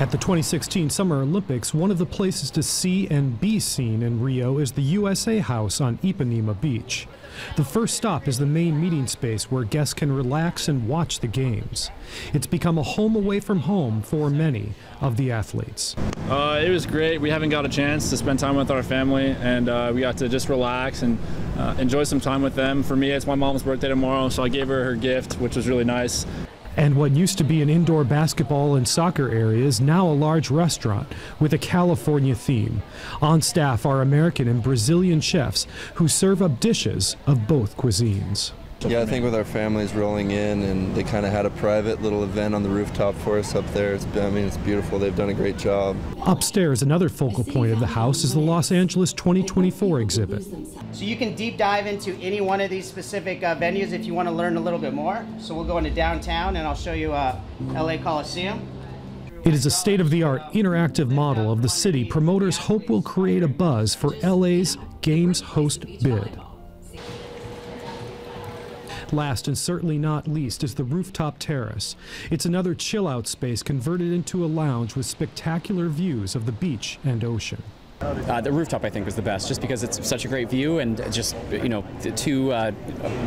At the 2016 Summer Olympics, one of the places to see and be seen in Rio is the USA House on Ipanema Beach. The first stop is the main meeting space where guests can relax and watch the games. It's become a home away from home for many of the athletes. Uh, it was great. We haven't got a chance to spend time with our family, and uh, we got to just relax and uh, enjoy some time with them. For me, it's my mom's birthday tomorrow, so I gave her her gift, which was really nice. And what used to be an indoor basketball and soccer area is now a large restaurant with a California theme. On staff are American and Brazilian chefs who serve up dishes of both cuisines. Yeah, I think with our families rolling in, and they kind of had a private little event on the rooftop for us up there. It's been, I mean, it's beautiful. They've done a great job. Upstairs, another focal point of the house is the Los Angeles 2024 exhibit. So you can deep dive into any one of these specific uh, venues if you want to learn a little bit more. So we'll go into downtown, and I'll show you uh, LA Coliseum. It is a state of the art interactive model of the city promoters hope will create a buzz for LA's Games host bid. Last and certainly not least is the rooftop terrace. It's another chill out space converted into a lounge with spectacular views of the beach and ocean. Uh, the rooftop, I think, was the best, just because it's such a great view and just you know the two uh,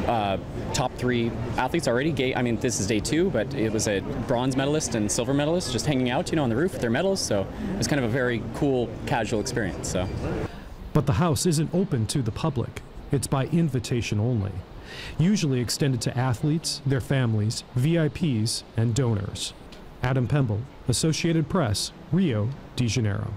uh, top three athletes already. Gay, I mean, this is day two, but it was a bronze medalist and silver medalist just hanging out, you know, on the roof with their medals. So it was kind of a very cool, casual experience. So. But the house isn't open to the public. It's by invitation only, usually extended to athletes, their families, VIPs, and donors. Adam Pemble, Associated Press, Rio de Janeiro.